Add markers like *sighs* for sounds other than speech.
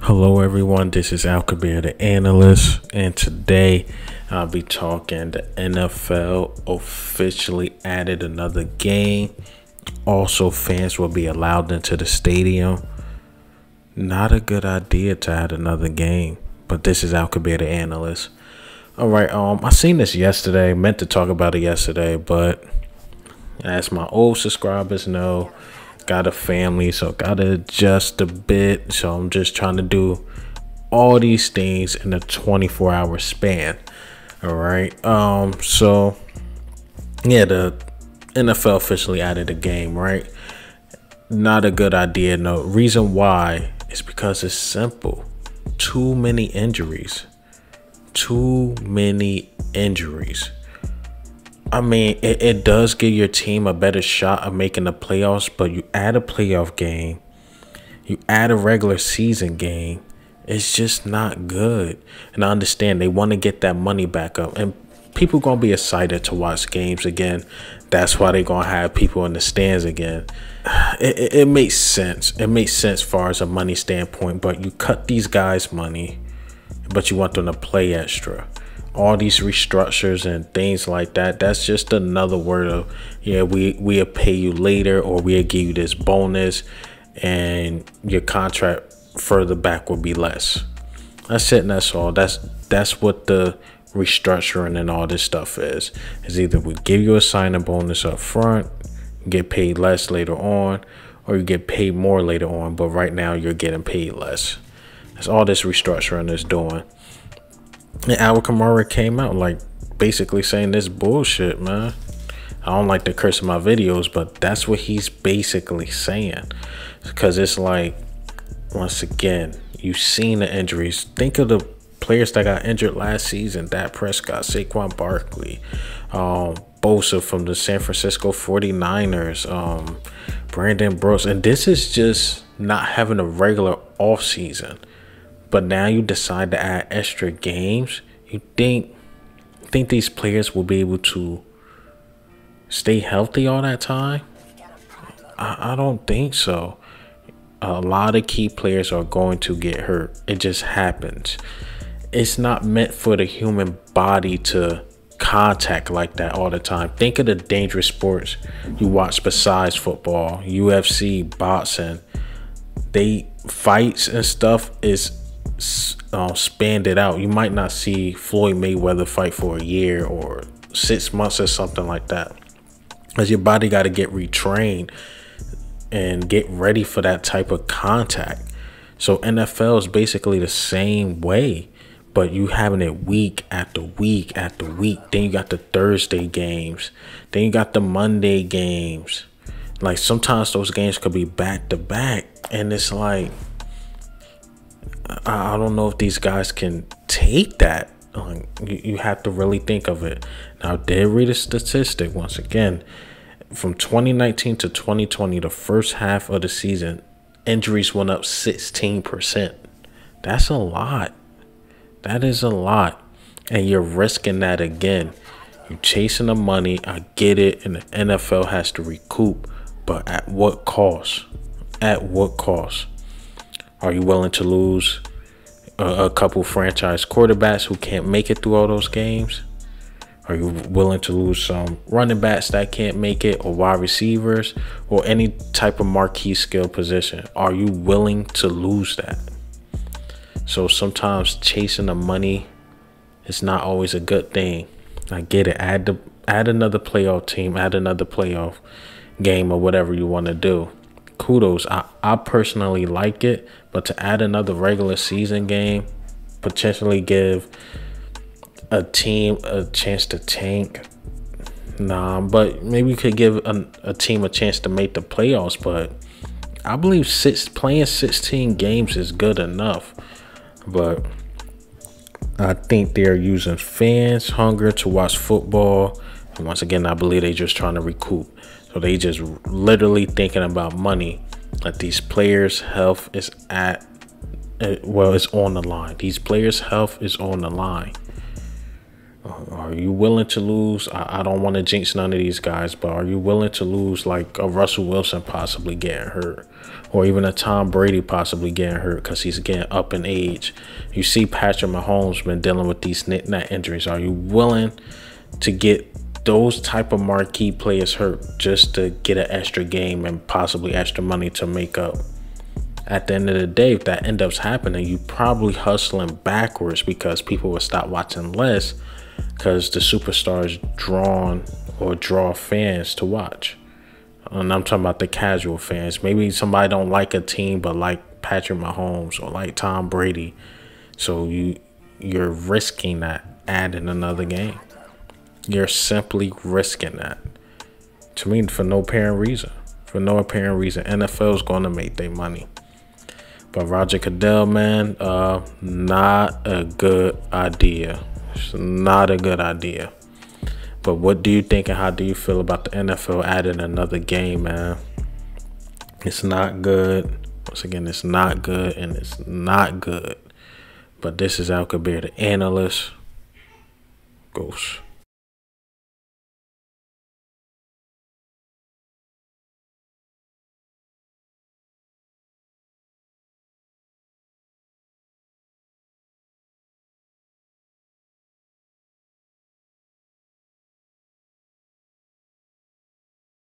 Hello, everyone. This is Alkabeer, the analyst, and today I'll be talking. The NFL officially added another game. Also, fans will be allowed into the stadium. Not a good idea to add another game, but this is Alkabeer, the analyst. All right, um, I seen this yesterday. Meant to talk about it yesterday, but as my old subscribers know, got a family, so gotta adjust a bit. So I'm just trying to do all these things in a 24 hour span. All right. Um. So yeah, the NFL officially added a game. Right. Not a good idea. No reason why is because it's simple. Too many injuries too many injuries. I mean, it, it does give your team a better shot of making the playoffs, but you add a playoff game, you add a regular season game, it's just not good. And I understand they want to get that money back up. And people gonna be excited to watch games again. That's why they gonna have people in the stands again. *sighs* It, it, it makes sense. It makes sense far as a money standpoint, but you cut these guys money but you want them to play extra. All these restructures and things like that, that's just another word of, yeah, we, we'll pay you later or we'll give you this bonus and your contract further back will be less. That's it and that's all. That's that's what the restructuring and all this stuff is. Is either we give you a signing bonus up front, get paid less later on, or you get paid more later on, but right now you're getting paid less. That's all this restructuring is doing. And Alvin Kamara came out like basically saying this bullshit, man. I don't like to curse in my videos, but that's what he's basically saying. Because it's like, once again, you've seen the injuries. Think of the players that got injured last season. Dak Prescott, Saquon Barkley, um, Bosa from the San Francisco 49ers, um, Brandon Brooks. And this is just not having a regular off season but now you decide to add extra games, you think think these players will be able to stay healthy all that time? I, I don't think so. A lot of key players are going to get hurt. It just happens. It's not meant for the human body to contact like that all the time. Think of the dangerous sports you watch besides football, UFC, boxing. They fights and stuff is uh, spanned it out. You might not see Floyd Mayweather fight for a year or six months or something like that. Because your body got to get retrained and get ready for that type of contact. So NFL is basically the same way, but you having it week after week after week. Then you got the Thursday games. Then you got the Monday games. Like sometimes those games could be back to back, and it's like I don't know if these guys can take that. you, you have to really think of it. Now, I did read a statistic once again from 2019 to 2020, the first half of the season, injuries went up 16%. That's a lot. That is a lot. And you're risking that again. You're chasing the money. I get it. And the NFL has to recoup. But at what cost? At what cost? Are you willing to lose a, a couple franchise quarterbacks who can't make it through all those games? Are you willing to lose some running backs that can't make it, or wide receivers, or any type of marquee skill position? Are you willing to lose that? So sometimes chasing the money is not always a good thing. I get it. Add the add another playoff team, add another playoff game, or whatever you want to do kudos. I, I personally like it, but to add another regular season game, potentially give a team a chance to tank. Nah, but maybe you could give a, a team a chance to make the playoffs. But I believe six playing 16 games is good enough. But I think they're using fans' hunger to watch football. And once again, I believe they're just trying to recoup. So they just literally thinking about money. That these players' health is at uh, well, it's on the line. These players' health is on the line. are you willing to lose? I, I don't want to jinx none of these guys, but are you willing to lose like a Russell Wilson possibly getting hurt, or even a Tom Brady possibly getting hurt because he's getting up in age? You see, Patrick Mahomes been dealing with these neck injuries. Are you willing to get those type of marquee players hurt just to get an extra game and possibly extra money to make up? At the end of the day, if that ends up happening, you probably hustling backwards because people will stop watching less because the superstars drawn or draw fans to watch. And I'm talking about the casual fans. Maybe somebody don't like a team but like Patrick Mahomes or like Tom Brady. So you you're risking that adding another game. You're simply risking that. To me, for no apparent reason. For no apparent reason. NFL's gonna make their money. But Roger Goodell, man, uh, not a good idea. It's not a good idea. But what do you think and how do you feel about the NFL adding another game, man? It's not good. Once again, it's not good and it's not good. But this is Alkabeer, the analyst. Ghost.